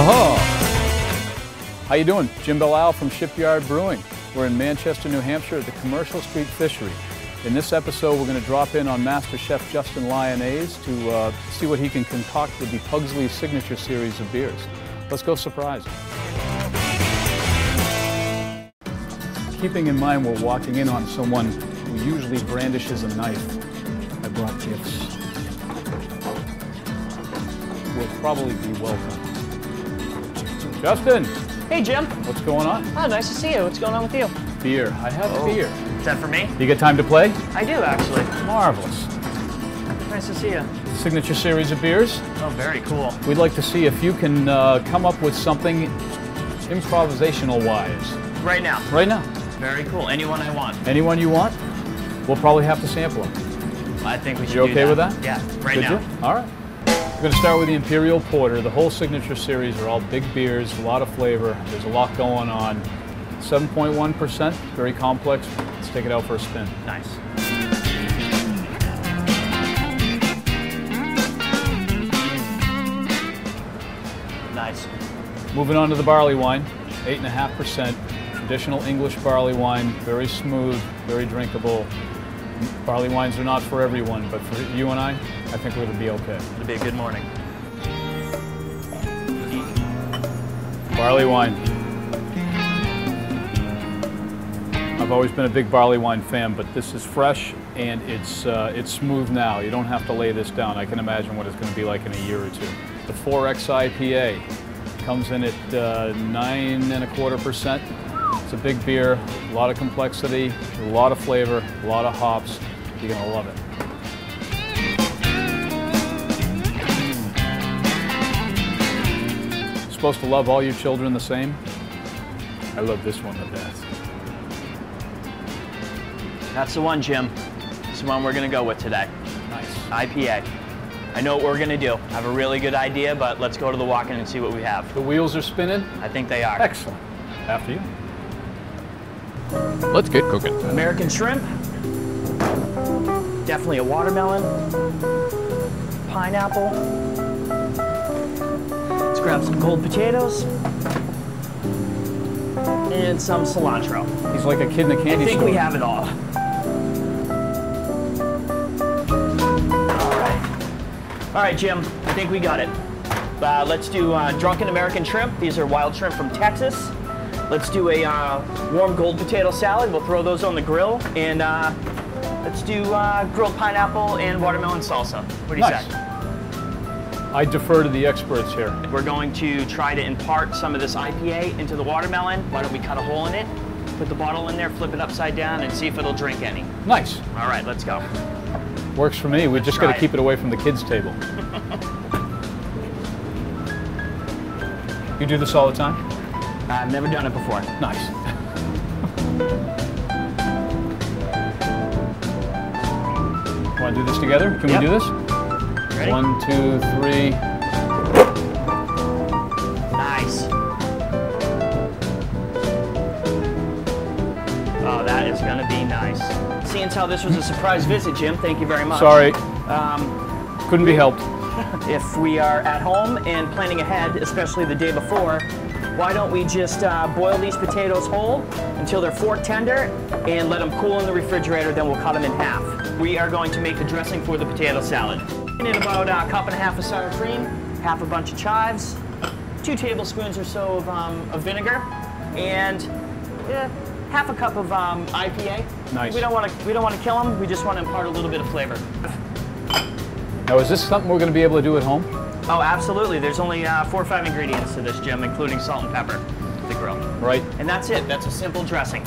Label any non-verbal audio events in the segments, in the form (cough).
Aha! How you doing? Jim Belisle from Shipyard Brewing. We're in Manchester, New Hampshire at the Commercial Street Fishery. In this episode, we're going to drop in on Master Chef Justin Lyonnaise to uh, see what he can concoct with the Pugsley Signature Series of beers. Let's go surprise him. Keeping in mind we're walking in on someone who usually brandishes a knife, I brought gifts. We'll probably be welcome. Justin, Hey, Jim. what's going on? Oh, nice to see you. What's going on with you? Beer. I have beer. Is that for me? You get time to play? I do, actually. Marvelous. Nice to see you. Signature series of beers. Oh, very cool. We'd like to see if you can uh, come up with something improvisational wise. Right now. Right now. Very cool. Anyone I want. Anyone you want? We'll probably have to sample them. I think we should You okay with that? Yeah, right Good now. deal? All right. We're going to start with the Imperial Porter. The whole signature series are all big beers, a lot of flavor. There's a lot going on. 7.1%, very complex. Let's take it out for a spin. Nice. Nice. Moving on to the barley wine, 8.5%. Traditional English barley wine, very smooth, very drinkable. Barley wines are not for everyone, but for you and I, I think we're going to be okay. It'll be a good morning. Barley wine. I've always been a big barley wine fan, but this is fresh and it's uh, it's smooth now. You don't have to lay this down. I can imagine what it's going to be like in a year or two. The 4X IPA comes in at uh, nine and a quarter percent. It's a big beer, a lot of complexity, a lot of flavor, a lot of hops. You're going to love it. Supposed to love all your children the same? I love this one the best. That's the one, Jim. It's the one we're going to go with today. Nice. IPA. I know what we're going to do. I have a really good idea, but let's go to the walk-in and see what we have. The wheels are spinning. I think they are. Excellent. After you. Let's get cooking. American shrimp. Definitely a watermelon. Pineapple. Let's grab some cold potatoes. And some cilantro. He's like a kid in a candy store. I think store. we have it all. All right. All right, Jim. I think we got it. Uh, let's do uh, drunken American shrimp. These are wild shrimp from Texas. Let's do a uh, warm gold potato salad. We'll throw those on the grill. And uh, let's do uh, grilled pineapple and watermelon salsa. What do you Nice. say? I defer to the experts here. We're going to try to impart some of this IPA into the watermelon. Why don't we cut a hole in it, put the bottle in there, flip it upside down, and see if it'll drink any. Nice. All right, let's go. Works for me. We just got to keep it away from the kids' table. (laughs) you do this all the time? I've never done it before. Nice. (laughs) Want to do this together? Can Yep. we do this? Ready? One, two, three. Nice. Oh, that is gonna be nice. Seeing how this was a surprise visit, Jim, thank you very much. Sorry, Um, couldn't be helped. (laughs) if we are at home and planning ahead, especially the day before, why don't we just uh, boil these potatoes whole until they're fork tender and let them cool in the refrigerator, then we'll cut them in half. We are going to make the dressing for the potato salad. In about a cup and a half of sour cream, half a bunch of chives, two tablespoons or so of, um, of vinegar, and eh, half a cup of um, IPA. Nice. We don't want to we don't want to kill them. We just want to impart a little bit of flavor. Now, is this something we're going to be able to do at home? Oh, absolutely. There's only uh, four or five ingredients to this, Jim, including salt and pepper, the grill. Right. And that's it. That's a simple dressing.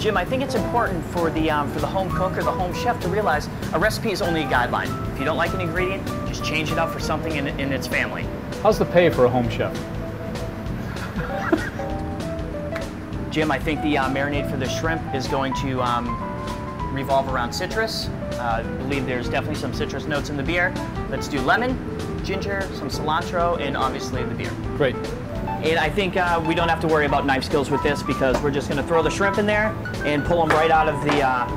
Jim, I think it's important for the um, for the home cook or the home chef to realize a recipe is only a guideline. If you don't like an ingredient, just change it up for something in, in its family. How's the pay for a home chef? (laughs) Jim, I think the uh, marinade for the shrimp is going to um, revolve around citrus. Uh, I believe there's definitely some citrus notes in the beer. Let's do lemon, ginger, some cilantro, and obviously the beer. Great. And I think uh, we don't have to worry about knife skills with this because we're just going to throw the shrimp in there and pull them right out of the uh,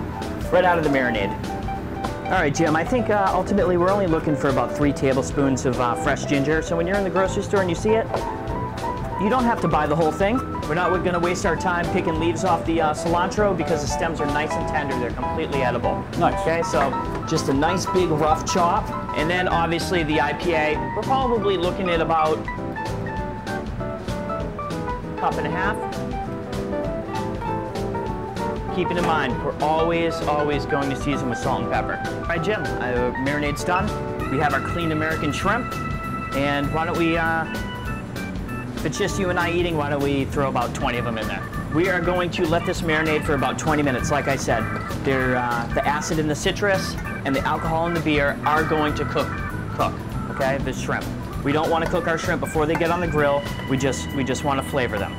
right out of the marinade. All right, Jim. I think uh, ultimately we're only looking for about three tablespoons of uh, fresh ginger. So when you're in the grocery store and you see it, you don't have to buy the whole thing. We're not going to waste our time picking leaves off the uh, cilantro because the stems are nice and tender. They're completely edible. Nice. Okay, so just a nice big rough chop. And then obviously the IPA, we're probably looking at about cup and a half. Keeping in mind, we're always, always going to season with salt and pepper. All right, Jim, uh, marinade's done. We have our clean American shrimp. And why don't we, uh, if it's just you and I eating, why don't we throw about 20 of them in there? We are going to let this marinate for about 20 minutes. Like I said, they're, uh, the acid in the citrus and the alcohol in the beer are going to cook, cook, okay, the shrimp. We don't want to cook our shrimp before they get on the grill. We just, we just want to flavor them.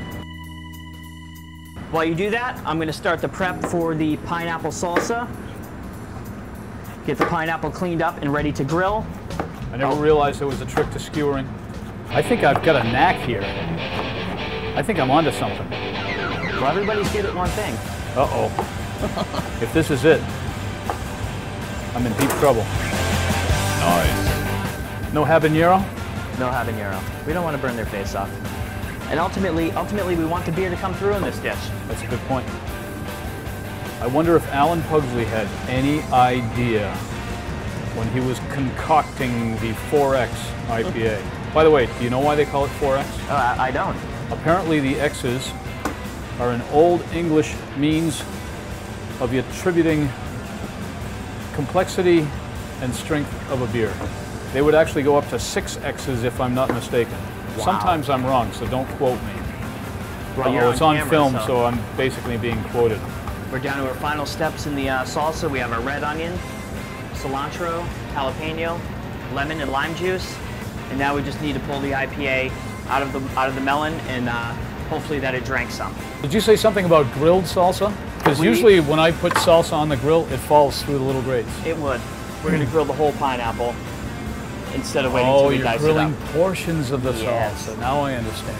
While you do that, I'm going to start the prep for the pineapple salsa. Get the pineapple cleaned up and ready to grill. I never realized there was a trick to skewering. I think I've got a knack here. I think I'm onto something. Well, everybody's good at one thing. Uh-oh. if this is it, I'm in deep trouble. Nice. No habanero? No habanero. We don't want to burn their face off. And ultimately, ultimately, we want the beer to come through in this dish. That's a good point. I wonder if Alan Pugsley had any idea when he was concocting the 4X IPA. By the way, do you know why they call it 4X? Oh, I, I don't. Apparently, the X's are an old English means of attributing complexity and strength of a beer. They would actually go up to six X's if I'm not mistaken. Wow. Sometimes I'm wrong, so don't quote me. Well, you're Uh-oh, it's on camera, film, so I'm basically being quoted. We're down to our final steps in the uh, salsa. We have our red onion, cilantro, jalapeno, lemon, and lime juice. And now we just need to pull the IPA out of the out of the melon, and uh, hopefully that it drank some. Did you say something about grilled salsa? Because usually when I put salsa on the grill, it falls through the little grates. It would. We're gonna grill the whole pineapple instead of waiting Oh, till we you're dice it grilling portions of the Yes. salsa. Now I understand.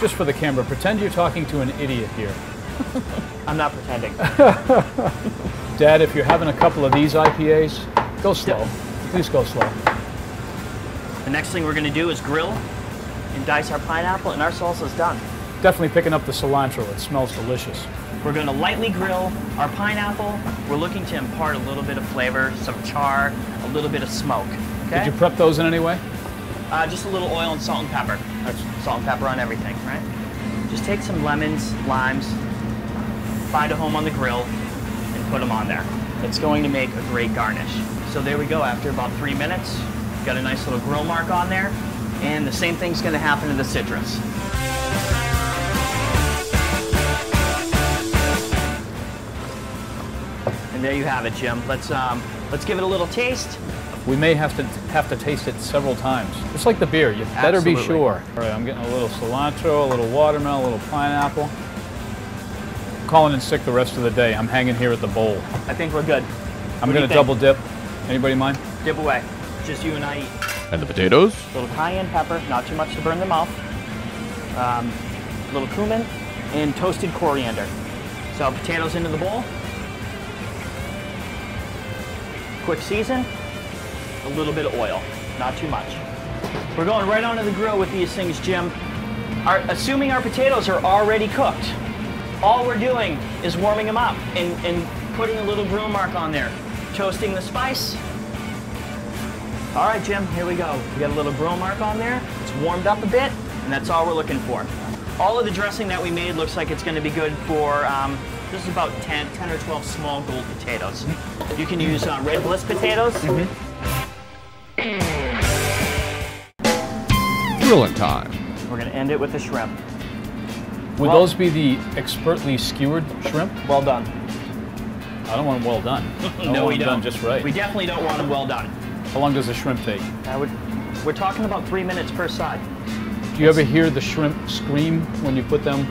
Just for the camera, pretend you're talking to an idiot here. (laughs) I'm not pretending. (laughs) Dad, if you're having a couple of these IPAs, go slow. Please go slow. the next thing we're gonna do is grill and dice our pineapple, and our salsa is done. Definitely picking up the cilantro. It smells delicious. We're going to lightly grill our pineapple. We're looking to impart a little bit of flavor, some char, a little bit of smoke. Okay? Did you prep those in any way? uh, just a little oil and salt and pepper. Excellent. Salt and pepper on everything, right? Just take some lemons, limes, find a home on the grill, and put them on there. It's going to make a great garnish. So there we go. After about three minutes, got a nice little grill mark on there, and the same thing's going to happen to the citrus. And there you have it, Jim. Let's um, let's give it a little taste. We may have to have to taste it several times. It's like the beer. You better be sure. All right, I'm getting a little cilantro, a little watermelon, a little pineapple. Calling in sick the rest of the day. I'm hanging here at the bowl. I think we're good. I'm What do you gonna think? double dip. Anybody mind? Dip away. Just you and I eat. And the potatoes? A little cayenne pepper, not too much to burn the mouth. Um, a little cumin and toasted coriander. So potatoes into the bowl. Quick season. A little bit of oil, not too much. We're going right onto the grill with these things, Jim. Our, assuming our potatoes are already cooked, all we're doing is warming them up and, and putting a little grill mark on there. Toasting the spice, all right, Jim, here we go. We got a little grill mark on there. It's warmed up a bit, and that's all we're looking for. All of the dressing that we made looks like it's going to be good for, um, this is about 10, 10 or 12 small gold potatoes. You can use uh, red bliss potatoes. Grilling time. We're going to end it with the shrimp. Would Well- those be the expertly skewered shrimp? Well done. I don't want them well done. (laughs) I no, want we them don't. done just right. We definitely don't want them well done. How long does a shrimp take? I would, we're talking about three minutes per side. Do you ever hear the shrimp scream when you put them?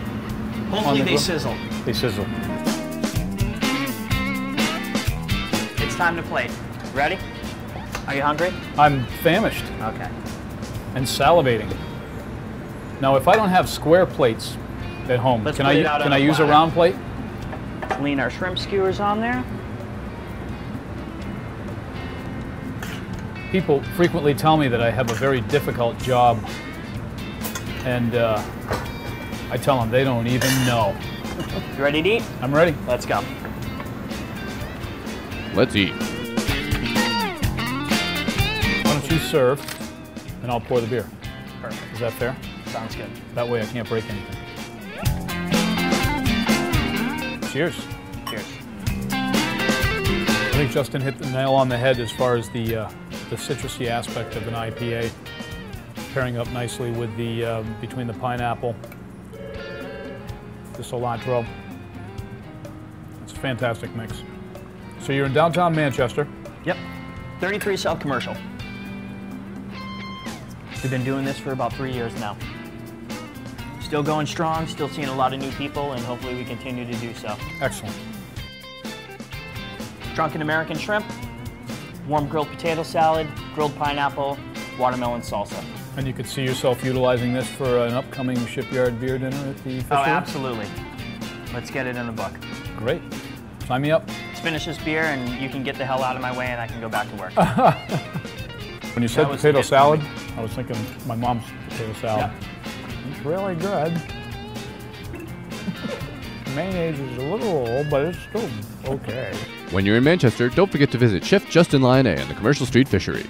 Hopefully the they grill? sizzle. They sizzle. It's time to plate. Ready? Are you hungry? I'm famished Okay. and salivating. Now, if I don't have square plates at home, Let's can I can I use a round plate? Lean our shrimp skewers on there. People frequently tell me that I have a very difficult job, and uh, I tell them they don't even know. You ready to eat? I'm ready. Let's go. Let's eat. Why don't you serve, and I'll pour the beer. Perfect. Is that fair? Sounds good. That way I can't break anything. Cheers. Cheers. I think Justin hit the nail on the head as far as the uh, the citrusy aspect of an IPA, pairing up nicely with the uh, between the pineapple, the cilantro. It's a fantastic mix. So you're in downtown Manchester. Yep. 33 South Commercial. We've been doing this for about three years now. Still going strong, still seeing a lot of new people, and hopefully we continue to do so. Excellent. Drunken American shrimp, warm grilled potato salad, grilled pineapple, watermelon salsa. And you could see yourself utilizing this for an upcoming shipyard beer dinner at the fishery? Oh, absolutely. Let's get it in the book. Great. Sign me up. Let's finish this beer, and you can get the hell out of my way, and I can go back to work. (laughs) When you said That was a potato salad, I was thinking my mom's potato salad. Yeah. It's really good. Mayonnaise is a little old, but it's still okay. When you're in Manchester, don't forget to visit Chef Justin Lyonnais in the Commercial Street Fishery.